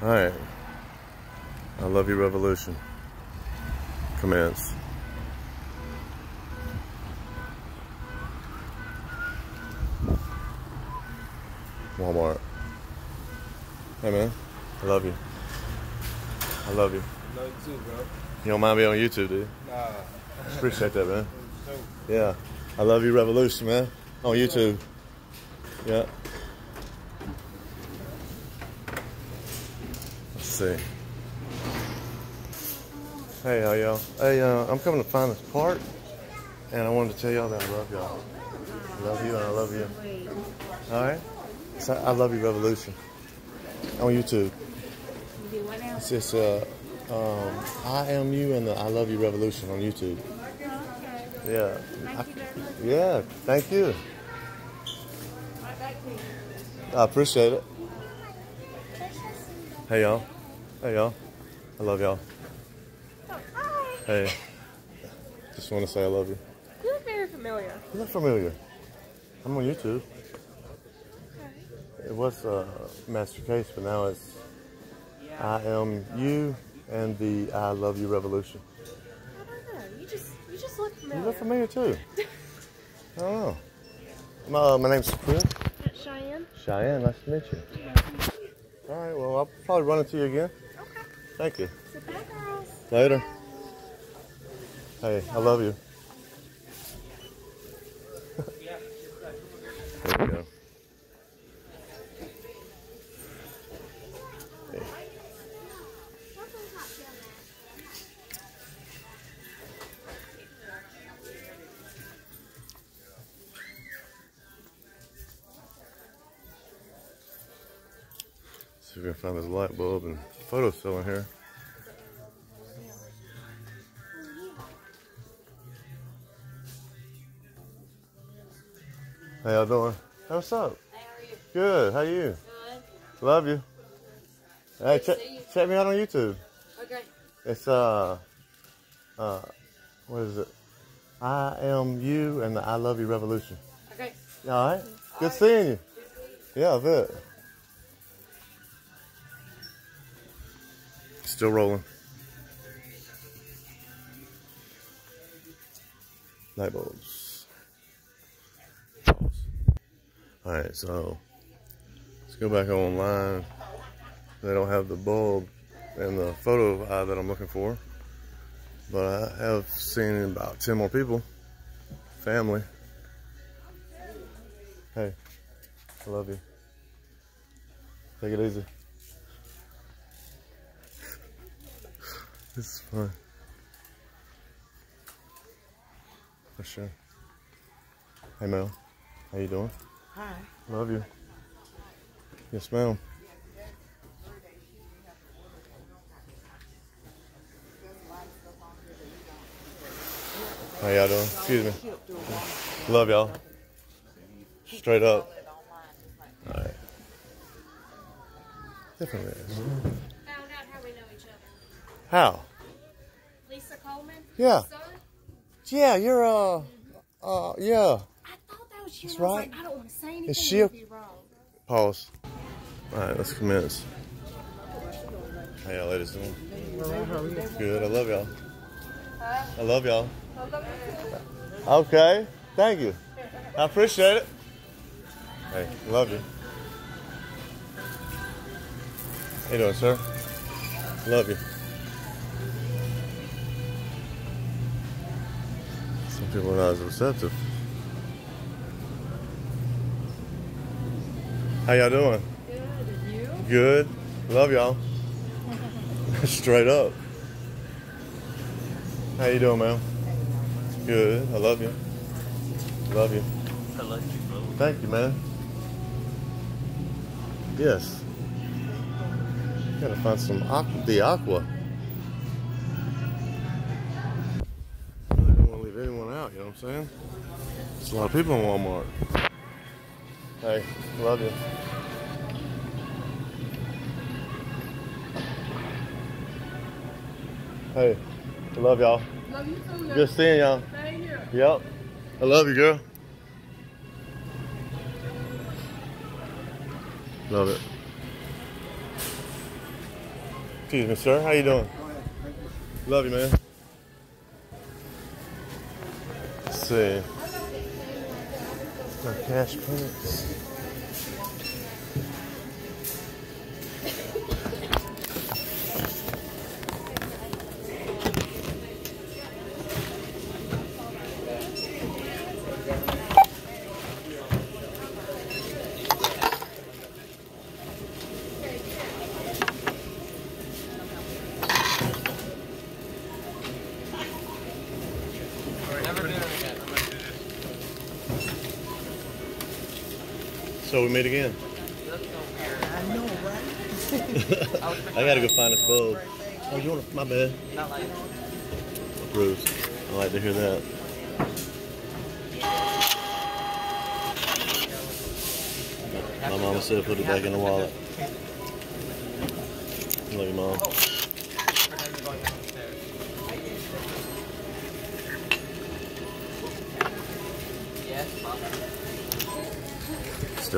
All right. I love you, revolution. Commence. Walmart. Hey man, I love you. I love you. Love you too, bro. You don't mind me on YouTube, do you? Nah. Appreciate that, man. Yeah. I love you, revolution, man. On YouTube. Yeah. See. Hey, how y'all? Hey, uh, I'm coming to find this part, and I wanted to tell y'all that I love y'all. I love you, and I love you. All right? So I love you, revolution. On YouTube. It's just uh, um, I am you and the I love you revolution on YouTube. Yeah. I- yeah. Thank you. I appreciate it. Hey y'all. Hey y'all. I love y'all. Hi. Hey. Just want to say I love you. You look very familiar. You look familiar. I'm on YouTube. It was uh, Master Case, but now it's I am you and the I love you revolution. I don't know. You just you just look familiar. You look familiar too. I don't know. My, uh, my name's Chris. Cheyenne. Cheyenne, nice to meet you. All right, well, I'll probably run into you again. Thank you. Later. Hey, I love you. there we go. Hey. See if we can find this light bulb and photo cell in here. How y'all doing? Hey, what's up? How are you? Good. How you? Good. Love you. Hey, Good check, you. check me out on YouTube. Okay. It's uh, uh, what is it? I am you and the I love you revolution. Okay. All right. Good seeing you. Yeah, I bet. Still rolling. Light bulbs. Pause. All right, so let's go back online. They don't have the bulb and the photo eye that I'm looking for, but I have seen about 10 more people. Family. Hey, I love you. Take it easy. This is fun. For sure. Hey Mel, how you doing? Hi. Love you. Yes, ma'am. How y'all doing? Excuse me. Love y'all. Straight up. All right. Different ways. Found out how we know each other. How? Lisa Coleman. Yeah. Son. Yeah, you're uh, uh, yeah. I thought that was you. That's and I was right. like, I don't want to say anything. Is she a- you're wrong. Pause. All right, let's commence. How y'all ladies doing? Good. I love y'all. I love y'all. Okay. Thank you. I appreciate it. Hey, love you. How you doing, sir? Love you. Some people are not as receptive. How y'all doing? Good. And you? Good. Love y'all. Straight up. How you doing, man? Good. I love you. Love you. I like you, bro. Thank you, man. Yes. Gotta find some aqua, the aqua. Out, you know what I'm saying? There's a lot of people in Walmart. Hey, love you. Hey, I love y'all. Love you too. Good seeing y'all. Same here. Yep. I love you, girl. Love it. Excuse me, sir. How you doing? Love you, man. See. Our cash payments. So we meet again. I know, right? I gotta go find this bulb. Oh, you want to, my bad. Not like Bruce. I like to hear that. My mama said put it back in the wallet. Love you, mom.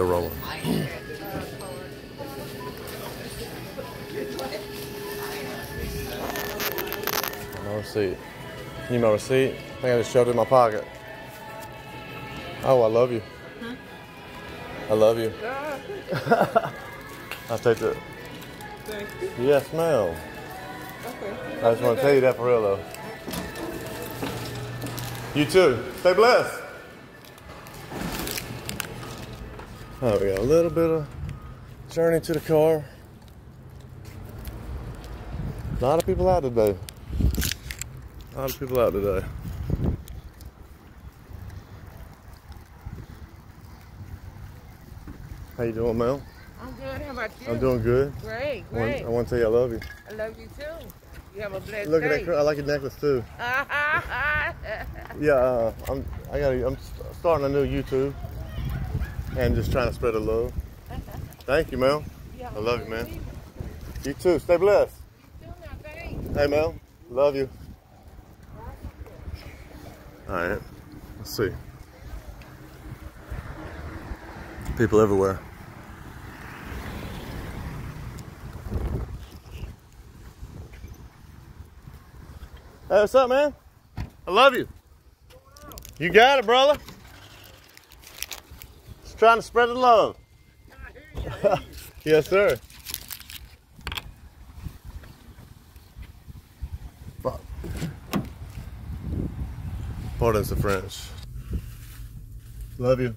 Still rolling. My receipt. Need my receipt? I think I just shoved it in my pocket. Oh, I love you. I love you. I'll take that. Thank you. Yes, ma'am. Okay. I just want to tell you that for real, though. You too. Stay blessed. Oh, we got a little bit of journey to the car. A lot of people out today. A lot of people out today. How you doing, Mel? I'm good. How about you? I'm doing good. great. I want, I want to tell you I love you. I love you too. You have a blessed Look at day. that. I like your necklace too. Yeah, uh, I'm. I got. I'm st- starting a new YouTube, and just trying to spread the love. Thank you, Mel. I love you, man. You too. Stay blessed. Hey, Mel. Love you. All right. Let's see. People everywhere. Hey, what's up, man? I love you. You got it, brother. Trying to spread the love. yes, sir. Fuck. Pardon the French. Love you.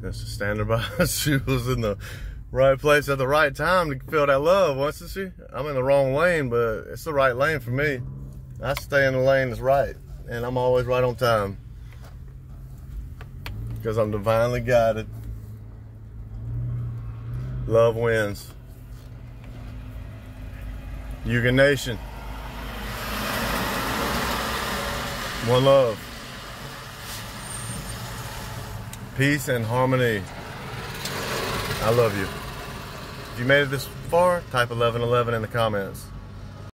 That's the standing by. she was in the right place at the right time to feel that love, wasn't she? I'm in the wrong lane, but it's the right lane for me. I stay in the lane that's right, and I'm always right on time. Because I'm divinely guided. Love wins. Yugen Nation. One love. Peace and harmony. I love you. If you made it this far, type 1111 in the comments.